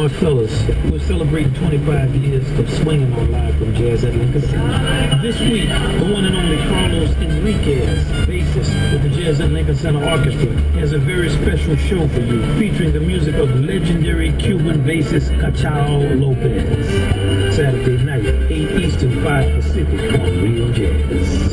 Marsalis. We're celebrating 25 years of swinging on live from Jazz at Lincoln Center. This week, the one and only Carlos Henriquez, bassist with the Jazz at Lincoln Center Orchestra, has a very special show for you, featuring the music of legendary Cuban bassist Cachao Lopez. Saturday night, 8 Eastern, 5 Pacific on Real Jazz.